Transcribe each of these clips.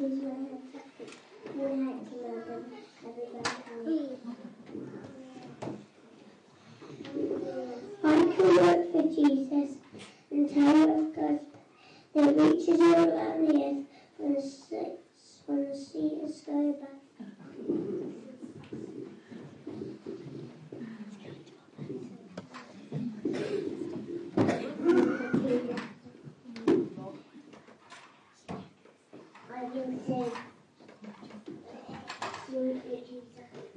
I you to, work for Jesus and tell of God's that reaches out Dây chuyền.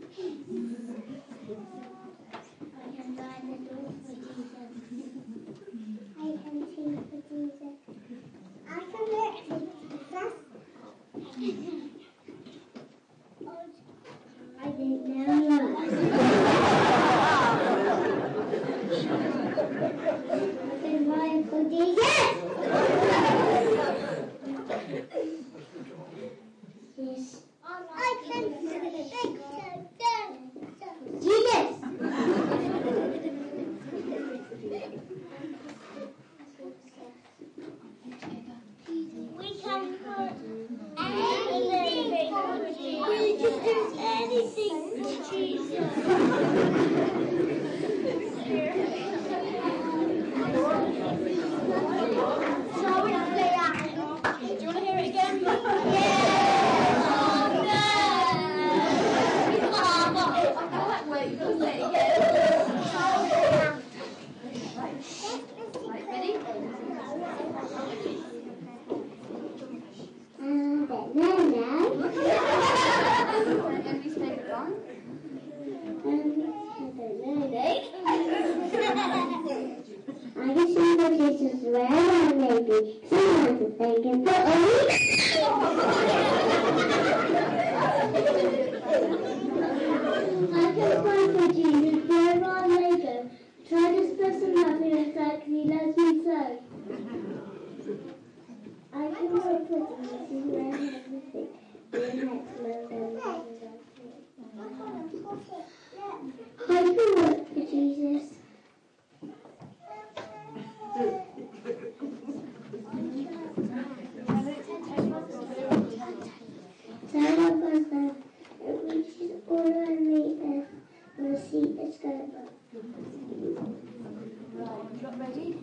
We can do anything to Jesus. I took one for Jesus, there on later. Try to spread some happiness allí.